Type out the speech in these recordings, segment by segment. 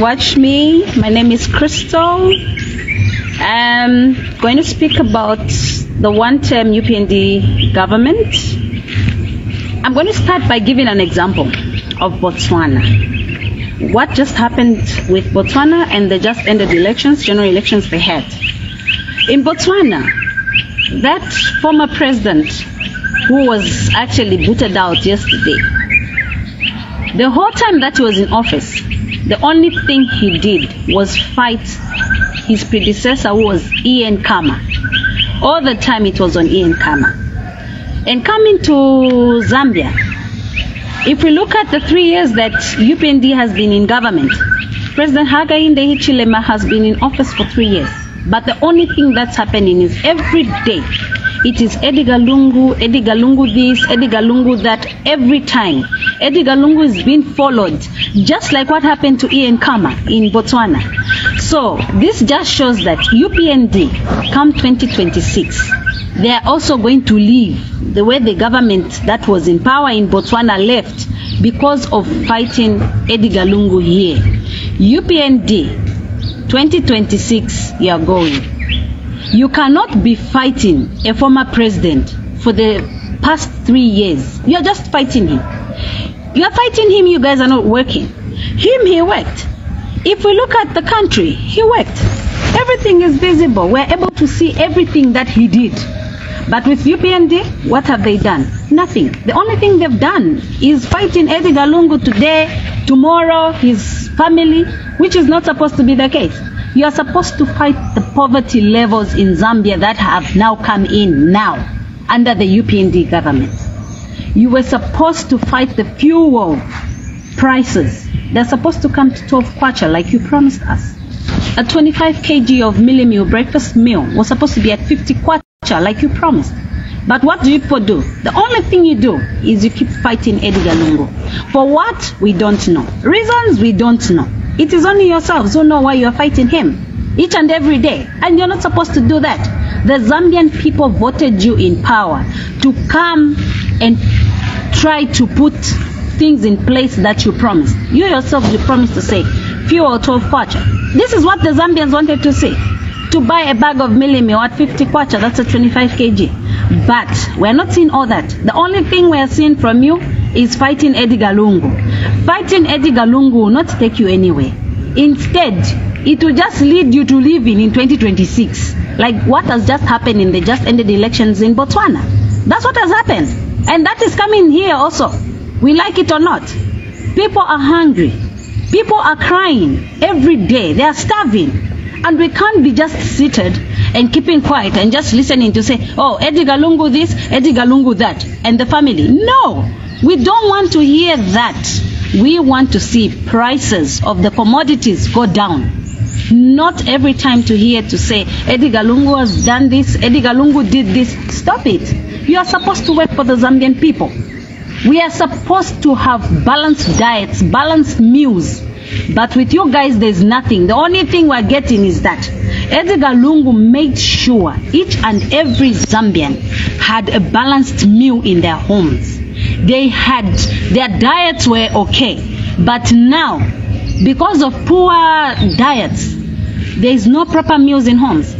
watch me. My name is Crystal. I'm going to speak about the one-term UPND government. I'm going to start by giving an example of Botswana. What just happened with Botswana and the just ended elections, general elections they had. In Botswana, that former president who was actually booted out yesterday, the whole time that he was in office, the only thing he did was fight his predecessor who was Ian Khama. All the time it was on Ian Khama. And coming to Zambia, if we look at the three years that UPND has been in government, President Hakainde Hichilema has been in office for three years. But the only thing that's happening is every day it is Edgar Lungu, Edgar Lungu this, Edgar Lungu that every time. Edgar Lungu is being followed, just like what happened to Ian Khama in Botswana. So this just shows that UPND, come 2026, they are also going to leave the way the government that was in power in Botswana left because of fighting Edgar Lungu here. UPND 2026 you are going. You cannot be fighting a former president for the past three years. You are just fighting him. You are fighting him, you guys are not working. Him, he worked. If we look at the country, he worked. Everything is visible. We're able to see everything that he did. But with UPND, what have they done? Nothing. The only thing they've done is fighting Edgar Lungu today, tomorrow, his family, which is not supposed to be the case. You are supposed to fight the poverty levels in Zambia that have now come in now under the UPND government. You were supposed to fight the fuel prices. They're supposed to come to 12 kwacha like you promised us. A 25 kg of mealie meal breakfast meal was supposed to be at 50 kwacha like you promised. But what do you people do? The only thing you do is you keep fighting Edgar Lungu. For what? We don't know. Reasons? We don't know. It is only yourselves who know why you are fighting him each and every day. And you're not supposed to do that. The Zambian people voted you in power to come and try to put things in place that you promised. You yourself, you promised to say, fuel 12 kwacha. This is what the Zambians wanted to say. To buy a bag of mealie meal at 50 kwacha, that's a 25 kg. But we're not seeing all that. The only thing we're seeing from you is fighting Edgar Lungu. Fighting Edgar Lungu will not take you anywhere. Instead, it will just lead you to living in 2026, like what has just happened in the just ended elections in Botswana. That's what has happened. And that is coming here also. We like it or not. People are hungry. People are crying every day. They are starving. And we can't be just seated and keeping quiet and just listening to say, oh, Edgar Lungu this, Edgar Lungu that, and the family. No, we don't want to hear that. We want to see prices of the commodities go down. Not every time to hear to say, Edgar Lungu has done this, Edgar Lungu did this. Stop it. You are supposed to work for the Zambian people. We are supposed to have balanced diets, balanced meals. But with you guys, there's nothing. The only thing we're getting is that Edgar Lungu made sure each and every Zambian had a balanced meal in their homes. They had, their diets were okay. But now, because of poor diets, there is no proper meals in homes.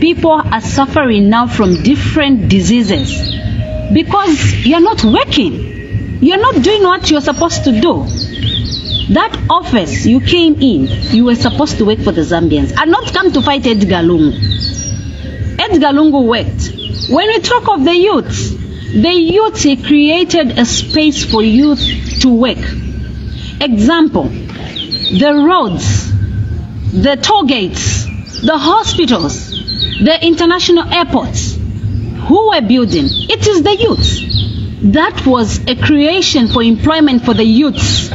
People are suffering now from different diseases because you're not working. You're not doing what you're supposed to do. That office you came in, you were supposed to work for the Zambians and not come to fight Edgar Lungu. Edgar Lungu worked. When we talk of the youths, the youth created a space for youth to work. Example, the roads, the toll gates, the hospitals, the international airports. Who were building? It is the youth. That was a creation for employment for the youths.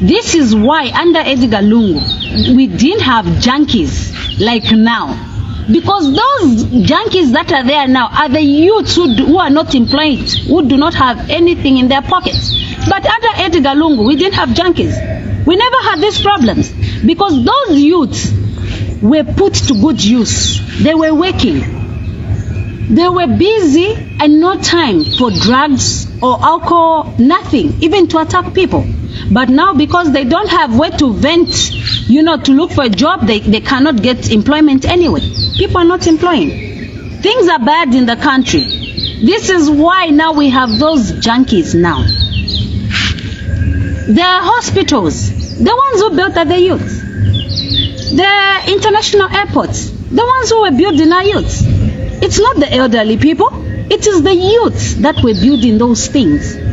This is why under Edgar Lungu, we didn't have junkies like now. Because those junkies that are there now are the youths who, do, who are not employed, who do not have anything in their pockets. But under Edgar Lungu, we didn't have junkies. We never had these problems because those youths were put to good use. They were working. They were busy and no time for drugs or alcohol, nothing, even to attack people. But now, because they don't have where to vent, you know, to look for a job, they, they cannot get employment anyway. People are not employing. Things are bad in the country. This is why now we have those junkies now. Are hospitals, the ones who built are the youth. The international airports, the ones who were built in our youths. It's not the elderly people, it is the youths that were building those things.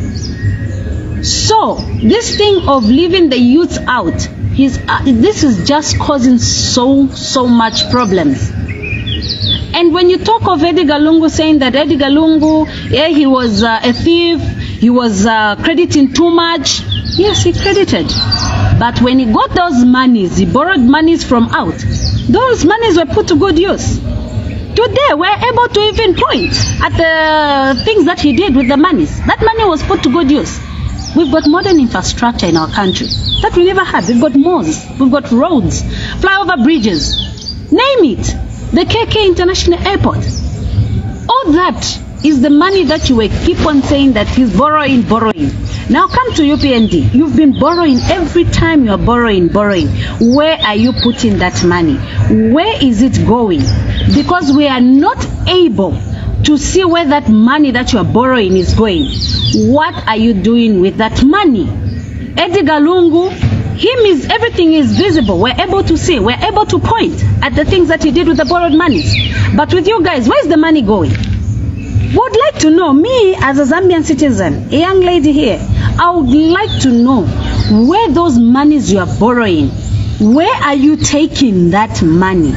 So, this thing of leaving the youth out, uh, this is just causing so, so much problems. And when you talk of Eddie Lungu saying that Eddie Lungu, yeah, he was uh, a thief, he was uh, crediting too much, yes, he credited. But when he got those monies, he borrowed monies from out, those monies were put to good use. Today, we're able to even point at the things that he did with the monies. That money was put to good use. We've got modern infrastructure in our country that we never had. We've got malls, we've got roads, flyover bridges, name it. The KK International Airport. All that is the money that you keep on saying that he's borrowing, borrowing. Now come to UPND. You've been borrowing every time you're borrowing, borrowing. Where are you putting that money? Where is it going? Because we are not able to see where that money that you are borrowing is going. What are you doing with that money? Edgar Lungu, him is everything is visible. We're able to see. We're able to point at the things that he did with the borrowed monies. But with you guys, where's the money going? Would like to know, me as a Zambian citizen, a young lady here, I would like to know where those monies you are borrowing, where are you taking that money?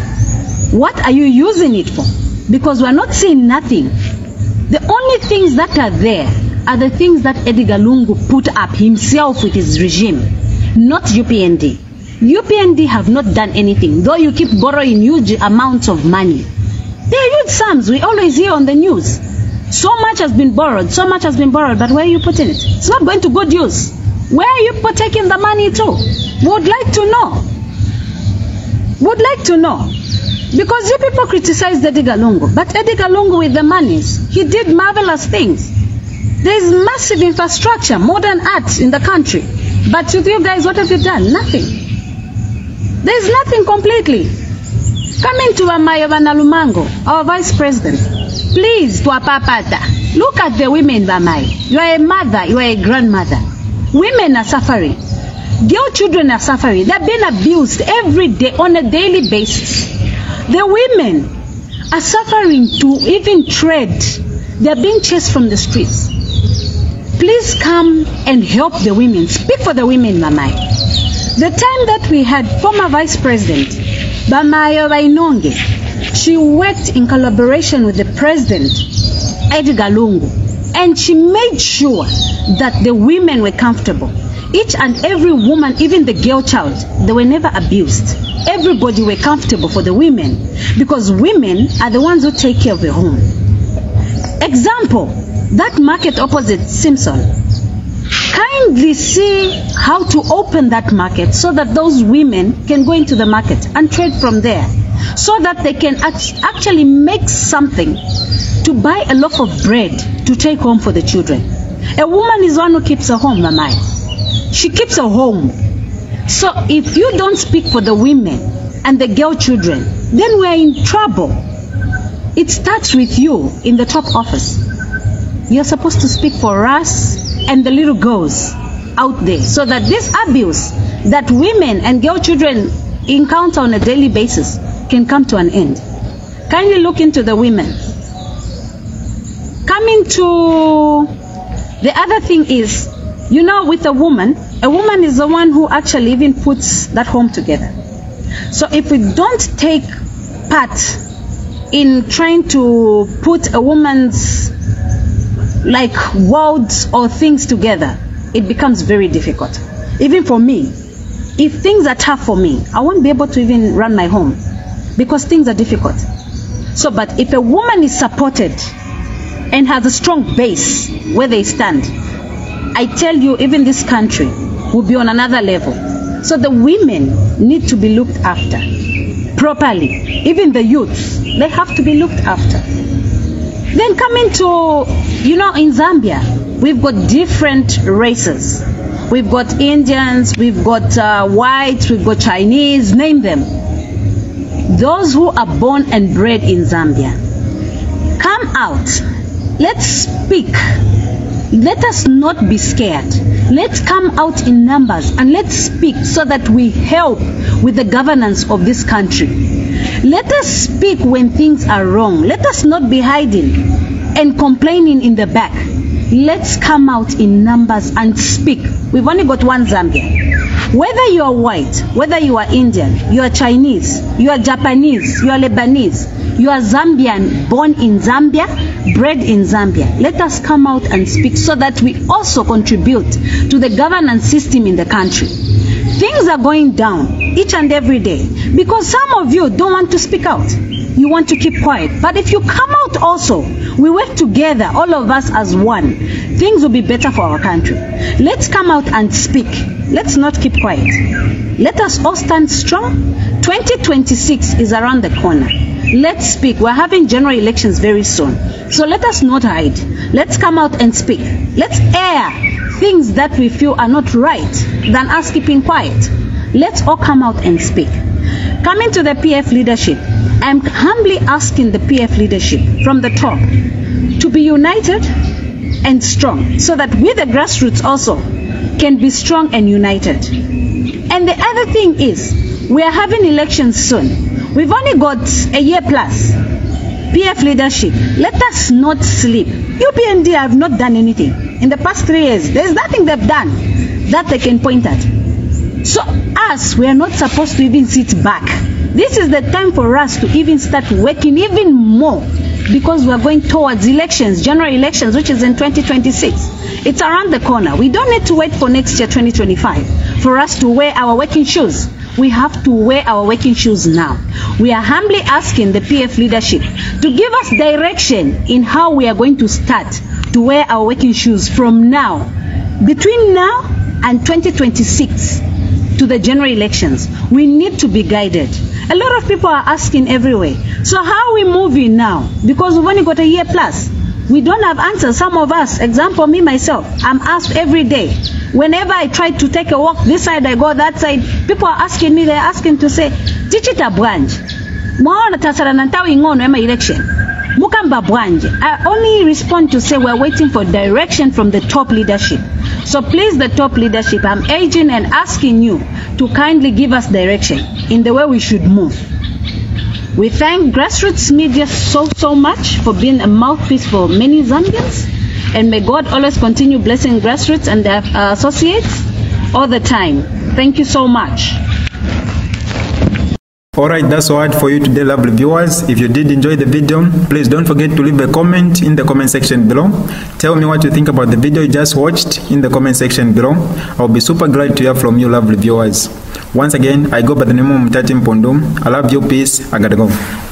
What are you using it for? Because we're not seeing nothing. The only things that are there are the things that Edgar Lungu put up himself with his regime, not UPND. UPND have not done anything, though you keep borrowing huge amounts of money. They are huge sums. We always hear on the news. So much has been borrowed, so much has been borrowed, but where are you putting it? It's not going to good use. Where are you taking the money to? Would like to know. Would like to know. Because you people criticize Edgar Lungu, but Edgar Lungu with the monies, he did marvelous things. There is massive infrastructure, modern art in the country. But with you guys, what have you done? Nothing. There is nothing completely. Coming to Amayo Lumango, our vice president, please, to Apapata, look at the women, Bamai. You are a mother, you are a grandmother. Women are suffering. Your children are suffering. They're being abused every day on a daily basis. The women are suffering to even tread. They're being chased from the streets. Please come and help the women. Speak for the women, Mamai. The time that we had former Vice President Bamayo Bainonge, she worked in collaboration with the President Edgar Lungu, and she made sure that the women were comfortable. Each and every woman, even the girl child, they were never abused. Everybody were comfortable for the women because women are the ones who take care of the home. Example, that market opposite Simpson. Kindly see how to open that market so that those women can go into the market and trade from there so that they can act- actually make something to buy a loaf of bread to take home for the children. A woman is one who keeps a home, Mamai. She keeps a home. So if you don't speak for the women and the girl children, then we're in trouble. It starts with you in the top office. You're supposed to speak for us and the little girls out there so that this abuse that women and girl children encounter on a daily basis can come to an end. Kindly look into the women. Coming to the other thing is, you know, with a woman, a woman is the one who actually even puts that home together. So if we don't take part in trying to put a woman's like worlds or things together, it becomes very difficult. even for me, if things are tough for me, I won't be able to even run my home because things are difficult. So, but if a woman is supported and has a strong base where they stand, I tell you, even this country will be on another level. So the women need to be looked after properly. Even the youths, they have to be looked after. Then coming to, you know, in Zambia, we've got different races. We've got Indians, we've got uh, whites, we've got Chinese, name them. Those who are born and bred in Zambia, come out. Let's speak. Let us not be scared. Let's come out in numbers and let's speak so that we help with the governance of this country. Let us speak when things are wrong. Let us not be hiding and complaining in the back. Let's come out in numbers and speak. We've only got one Zambia. Whether you are white, whether you are Indian, you are Chinese, you are Japanese, you are Lebanese, you are Zambian, born in Zambia, bred in Zambia. Let us come out and speak so that we also contribute to the governance system in the country. Things are going down each and every day because some of you don't want to speak out. You want to keep quiet. But if you come out also, we work together, all of us as one, things will be better for our country. Let's come out and speak. Let's not keep quiet. Let us all stand strong. 2026 is around the corner. Let's speak. We're having general elections very soon. So let us not hide. Let's come out and speak. Let's air things that we feel are not right than us keeping quiet. Let's all come out and speak. Coming to the PF leadership, I'm humbly asking the PF leadership from the top to be united and strong so that we, the grassroots, also can be strong and united. And the other thing is, we are having elections soon. We've only got a year plus. PF leadership, let us not sleep. UPND have not done anything. In the past three years, there's nothing they've done that they can point at. So, us, we are not supposed to even sit back. This is the time for us to even start working even more because we are going towards elections, general elections, which is in 2026. It's around the corner. We don't need to wait for next year, 2025, for us to wear our working shoes. We have to wear our working shoes now. We are humbly asking the PF leadership to give us direction in how we are going to start to wear our working shoes from now, between now and 2026 to the general elections. We need to be guided. A lot of people are asking everywhere. So how are we moving now? Because we've only got a year plus. We don't have answers. Some of us, example me myself, I'm asked every day. Whenever I try to take a walk this side, I go that side. People are asking me, they're asking to say, Tichita branch. mwaona tasara na ntawi ing'ono ema election. Mukamba Bwanji. I only respond to say we're waiting for direction from the top leadership. So please, the top leadership, I'm urging and asking you to kindly give us direction in the way we should move. We thank Grassroots Media so, so much for being a mouthpiece for many Zambians. And may God always continue blessing Grassroots and their uh, associates all the time. Thank you so much. Alright, that's all right for you today, lovely viewers. If you did enjoy the video, please don't forget to leave a comment in the comment section below. Tell me what you think about the video you just watched in the comment section below. I'll be super glad to hear from you, lovely viewers. Once again, I go by the name of Mtati Pondum. I love you, peace, I gotta go.